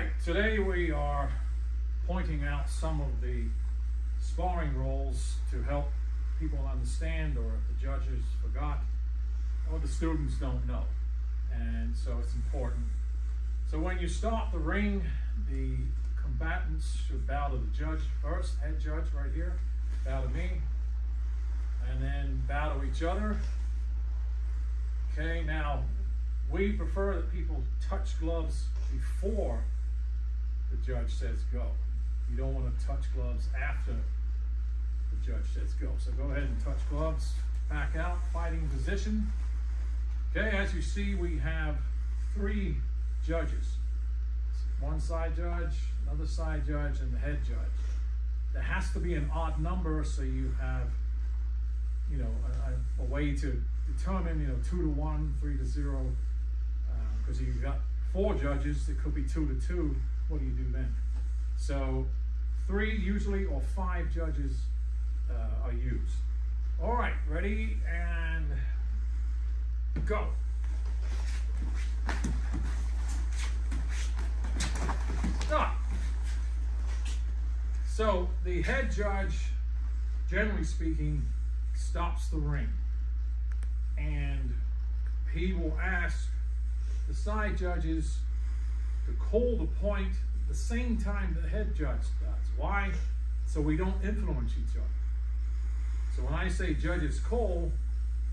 right, today we are pointing out some of the sparring rules to help people understand or if the judges forgot or the students don't know. And so it's important. So when you start the ring, the combatants should bow to the judge first, head judge right here, bow to me, and then bow to each other. Okay, now we prefer that people touch gloves before the judge says go. You don't want to touch gloves after the judge says go. So go ahead and touch gloves, back out, fighting position. Okay, as you see, we have three judges. One side judge, another side judge, and the head judge. There has to be an odd number so you have, you know, a, a way to determine, you know, two to one, three to zero, because uh, you've got four judges, it could be two to two. What do you do then? So three usually or five judges uh, are used. All right, ready and go. Stop. So the head judge, generally speaking, stops the ring and he will ask the side judges the point the same time the head judge does. Why? So we don't influence each other. So when I say judges call,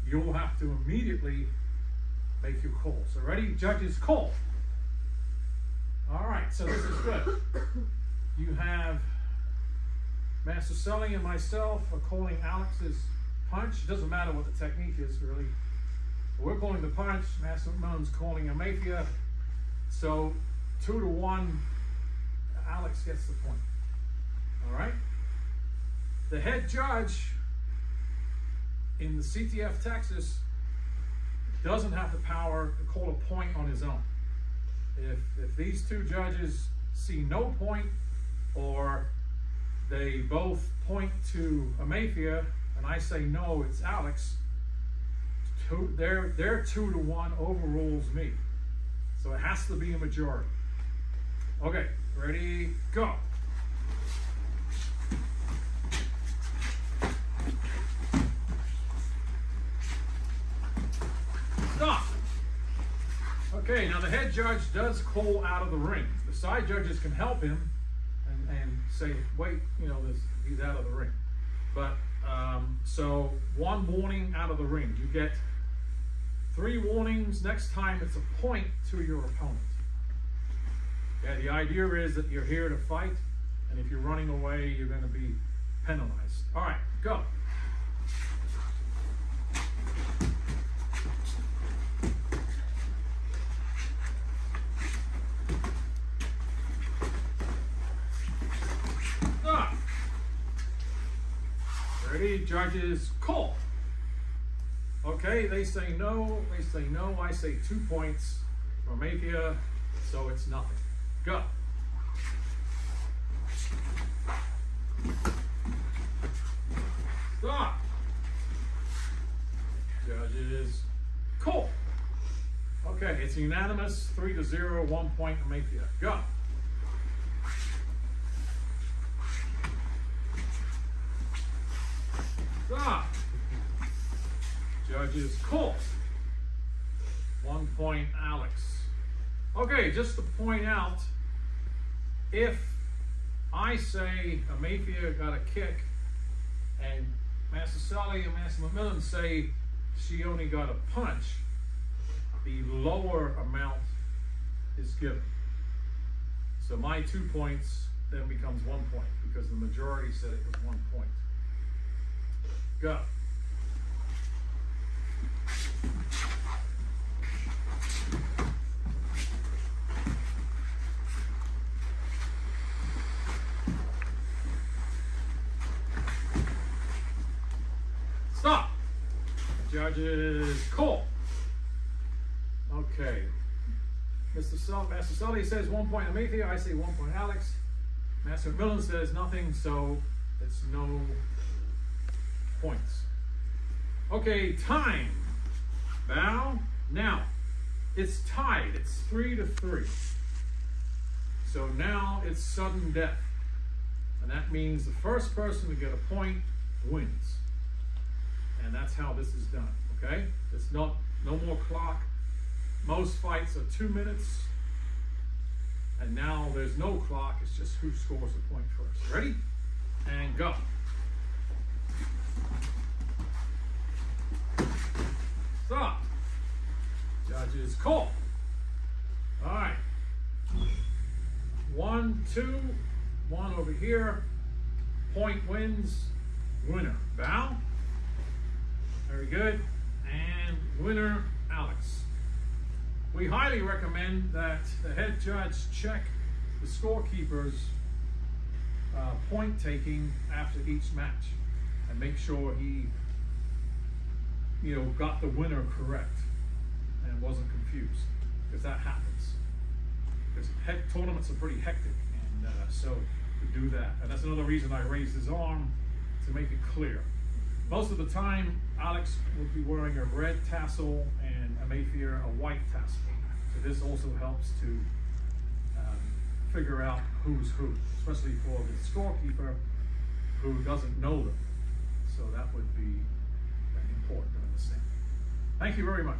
you'll have to immediately make your call. So ready? Judges call. All right, so this is good. You have Master Selling and myself are calling Alex's punch. It doesn't matter what the technique is, really. We're calling the punch. Master McMillan's calling a mafia. So two to one, Alex gets the point. All right? The head judge in the CTF Texas doesn't have the power to call a point on his own. If, if these two judges see no point or they both point to a mafia and I say no, it's Alex, two, their, their two to one overrules me. So it has to be a majority. Okay, ready, go. Stop. Okay, now the head judge does call out of the ring. The side judges can help him and, and say, wait, you know, he's out of the ring. But um, so one warning out of the ring. You get three warnings. Next time it's a point to your opponent. Okay, the idea is that you're here to fight, and if you're running away, you're going to be penalized. All right, go. Ah. Ready? Judges call. Okay, they say no, they say no, I say two points for Mafia, so it's nothing. Go. Stop. Judges call. Okay, it's unanimous, three to zero, one point Mafia. Go. Stop. Judges call. One point Alex. Okay, just to point out, if I say a Mayfield got a kick and Sully and Master McMillan say she only got a punch, the lower amount is given. So my two points then becomes one point because the majority said it was one point. Go. Stop. Judges call. Okay. Mr. Sully, Master Sully says one point Amethea, I say one point Alex. Master Millen says nothing, so it's no points. Okay, time. Bow. Now, it's tied. It's three to three. So now it's sudden death. And that means the first person to get a point wins. And that's how this is done, okay? It's not, no more clock. Most fights are two minutes. And now there's no clock, it's just who scores the point first. Ready? And go. Stop. Judges call. All right. One, two, one over here. Point wins. Winner. Bow. Very good. And winner, Alex. We highly recommend that the head judge check the scorekeeper's uh, point taking after each match and make sure he, you know, got the winner correct and wasn't confused because that happens. Because tournaments are pretty hectic, and uh, so to do that, and that's another reason I raised his arm to make it clear. Most of the time, Alex would be wearing a red tassel and Amethyr a white tassel. So this also helps to um, figure out who's who, especially for the scorekeeper who doesn't know them. So that would be important to understand. Thank you very much.